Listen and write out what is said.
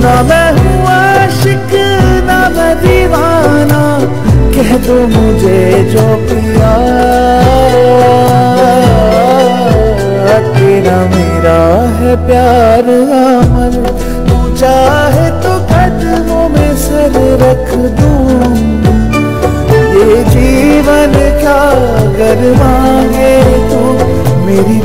ना मैं हूँ आशिक, ना मैं दीवाना। कह दो मुझे जो पिया। तेरा मेरा है प्यार अमर। तू चाहे तो कदमों में सर रख दू। ये जीवन क्या अगर मांगे तू? मेरी